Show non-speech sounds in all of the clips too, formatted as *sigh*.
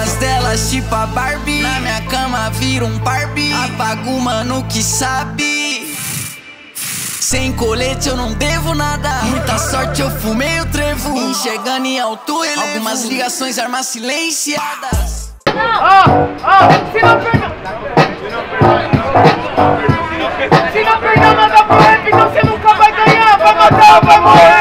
roupas delas tipo a Barbie. Na minha cama vira um Barbie. Apago o mano que sabe. Sem colete eu não devo nada. Muita sorte eu fumei o trevo. Enxergando em alto elevo Algumas ligações armas silenciadas. Ah, ah, se não perder Se não perder nada pro rap Então você nunca vai ganhar. Vai matar Vai morrer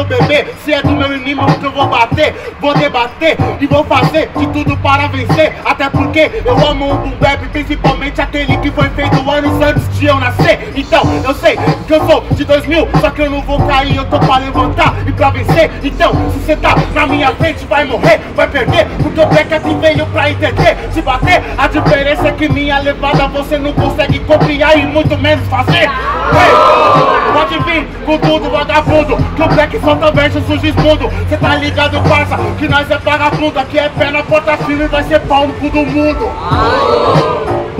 antes de eu beber. Se é do meu inimigo que eu vou bater, vou debater e vou fazer de tudo para vencer. Até porque eu amo o boom bap, principalmente aquele que foi feito anos antes de eu nascer. Então eu sei que eu sou de 2000, só que eu não vou cair, eu tô pra levantar e pra vencer. Então, se você tá na minha frente, vai morrer, vai perder, porque o Black aqui veio pra entender. Se bater, a diferença é que minha levada você não consegue copiar e muito menos fazer. Ei, pode vir vagabundo, que o Black verso, surge escudo. Cê tá ligado, parça, que nós é vagabundo, aqui é pé na porta firme e vai ser pau no cu do mundo.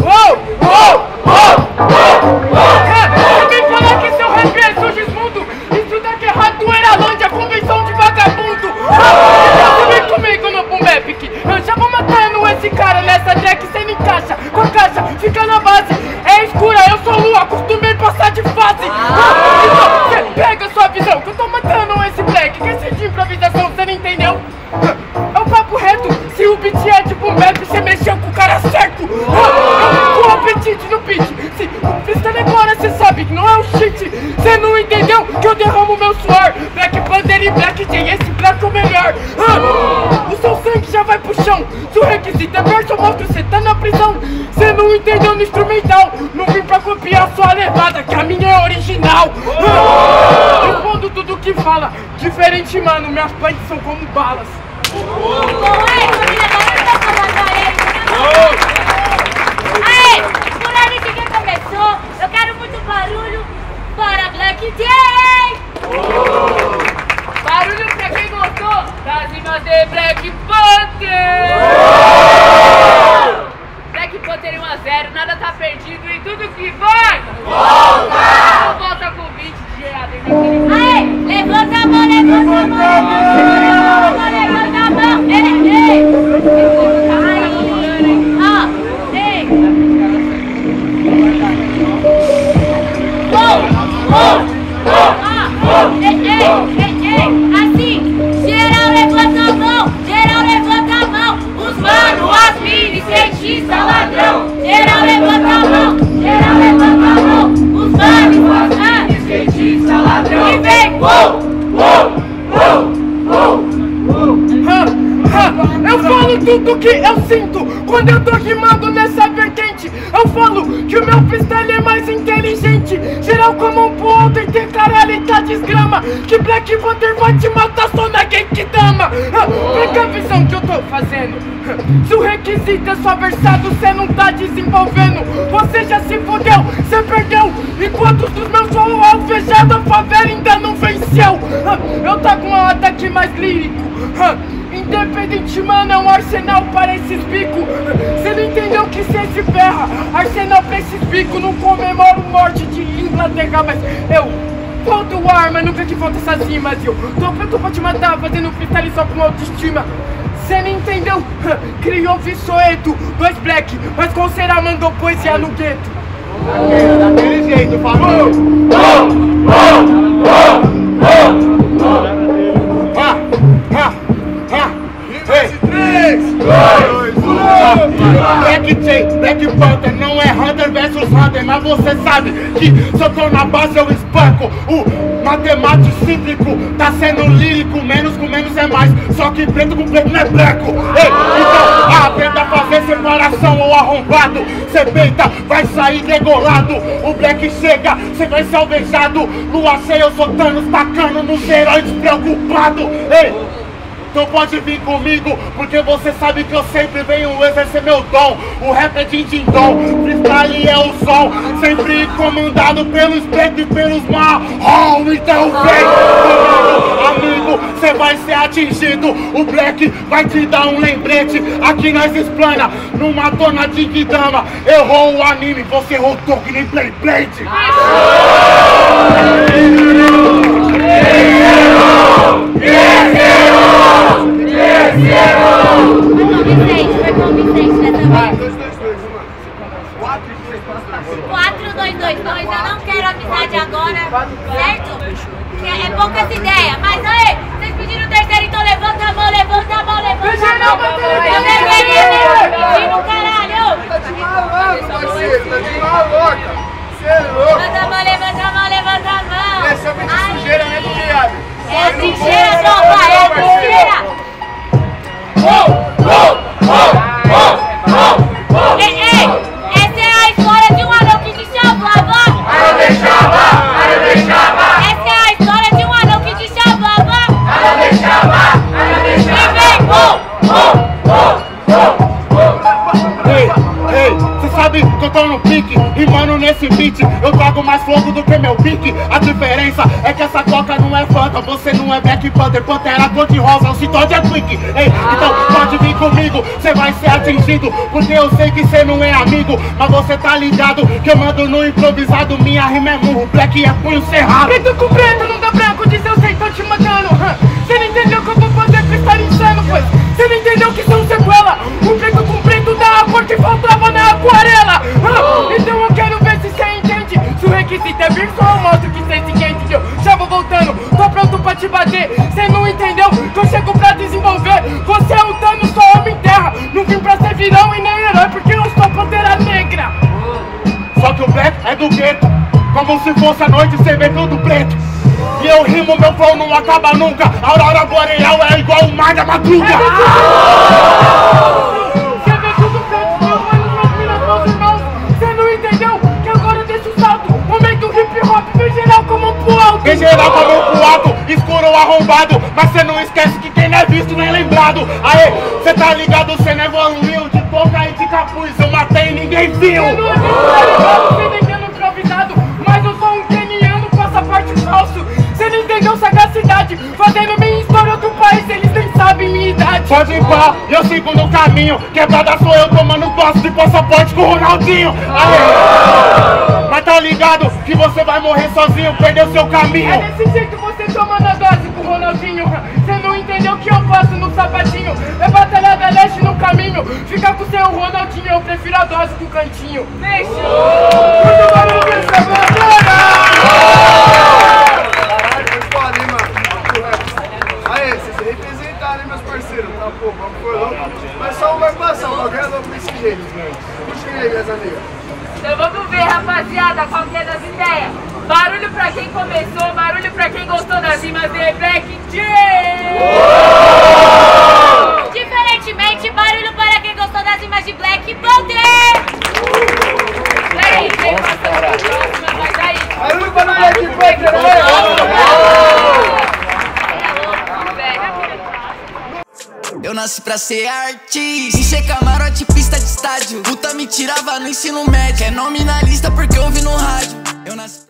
Uou, uou. É, Vem falar que seu rap é Sugismundo Isso daqui é Ratoeiralândia, convenção de vagabundo Então vem comigo no Boom Eu já vou matando esse cara nessa track Cê não encaixa com a caixa, fica na base É escura, eu sou lua, acostumei passar de fase de improvisação cê não entendeu? É o papo reto, se o beat é de boom bap, cê mexeu com o cara certo. Com apetite no beat. Se o freestyle agora cê sabe que não é um cheat Cê não entendeu que eu derramo meu suor. Black Panther e Black J, esse black é o melhor. Ah, O seu sangue já vai pro chão. Se o requisito é verso, mostra cê tá na prisão. Cê não entendeu no instrumental. Não vim pra copiar sua levada, que a minha é original. Ah, que fala Diferente, mano, minhas punks são como balas Aê, por onde que começou? Eu quero muito barulho para Black J! Ha, Eu falo tudo que eu sinto quando eu tô rimando nessa vertente. Eu falo que o meu freestyle é mais inteligente. Geral como um pro outro e tem caralho e tá desgrama. Que Black Panther vai te matar só na Genkidama. Ha, Pega a visão que eu tô fazendo. Ha, Se o requisito é só versado, cê não tá desenvolvendo. Você já se fodeu, cê perdeu. E quantos dos meus são alvejados, a favela ainda não venceu. Ha, Eu tá com um ataque mais lírico. Independente, mano, é um arsenal para esses bicos. Cê não entendeu que cê se ferra. Arsenal pra esses bicos, não comemoro morte de Inglaterra, mas eu. Falta o ar, mas nunca te falta essas rimas. Eu tô pronto pra te matar, fazendo freestyle só com autoestima. Cê não entendeu? *laughs* Criou Vissoeto, dois black, mas qual será mandou poesia no gueto? Daquele jeito, família. Ha, Ei. Black J, Black Panther não é Hunter versus Hunter, mas você sabe que se eu tô na base eu espanco. O matemático cíclico tá sendo lírico, menos com menos é mais. Só que preto com preto não é branco. Ei, então aprenda a fazer separação ou arrombado. Cê peita, vai sair degolado. O Black chega, cê vai ser alvejado. Lua cheia, eu sou tacando nos heróis despreocupado. Ei, então pode vir comigo, porque você sabe que eu sempre venho exercer meu dom. O rap é din din dom, freestyle é o som, sempre comandado pelos pretos e pelos marrom. Então vem amigo, comigo, cê vai ser atingido. O Black vai te dar um lembrete. Aqui nós explana, numa tona de Guidama. Errou o anime, você rodou que nem Play Blade. Foi convincente, foi convincente dessa vez. 4222, eu não quero amizade agora, certo? É poucas ideias, mas aí, vocês pediram o terceiro, então levanta a mão, levanta a mão, levanta a mão. Eu deveria mesmo pedindo, caralho. Tá de malandro, parceiro, tá de maloca. Cê é louco. Levanta a mão, levanta a mão, levanta a mão. Esse é Ai, sujeira, né, do viado? É sujeira, beat, eu trago mais fogo do que meu pique. A diferença é que essa coca não é fanta Você não é Black Panther, Pantera cor de rosa O citode é quick. Ei, então pode vir comigo, cê vai ser atingido. Porque eu sei que cê não é amigo Mas você tá ligado que eu mando no improvisado. Minha rima é murro, Black é punho cerrado. Preto com preto, não dá branco, diz eu sei, tô te matando. Você é dano, sou homem terra. Não vim pra ser vilão e nem herói, porque eu sou pantera negra. Só que o black é do gueto Como se fosse a noite, cê vê tudo preto E eu rimo, meu flow não acaba nunca A aurora boreal é igual o mar da madruga Você vê tudo preto, meu mano, meus minas, meus irmãos. Você não entendeu que agora deixa o salto. Momento hip hop, vem geral como pro alto. Em escuro arrombado Mas cê não esquece que não é visto nem lembrado. Aê, cê tá ligado, cê não evoluiu. De boca e de capuz, eu matei e ninguém viu. Eu não vendendo improvisado, mas eu sou um keniano, passaporte falso. Você não entendeu sagacidade, fazendo minha história do país, eles nem sabem minha idade. Pode ir pá, eu sigo no caminho. Quebrada sou eu tomando posse de passaporte com o Ronaldinho. Aê, mas tá ligado que você vai morrer sozinho, perdeu seu caminho. É desse jeito você tomando a dose Ronaldinho. Você não entendeu o que eu faço no sapatinho. É batalha da leste no caminho. Fica com o seu Ronaldinho, eu prefiro a dose com o cantinho. Fechou! Muito barulho parceiros. Tá, pô, papo foi louco. Mas só um vai passar, o bagulho é louco desse jeito. Puxa aí, minhas amigas. Então vamos ver, rapaziada, qual que é das ideias. Barulho pra quem começou, barulho pra quem gostou das rimas de Black J. Diferentemente, barulho para quem gostou das imagens de Black Panther. Peraí, vem passando pra próxima, mas aí. Barulho para o Black Panther? Eu nasci pra ser artista Encher camarote, pista de estádio Puta me tirava no ensino médio É nominalista porque eu ouvi no rádio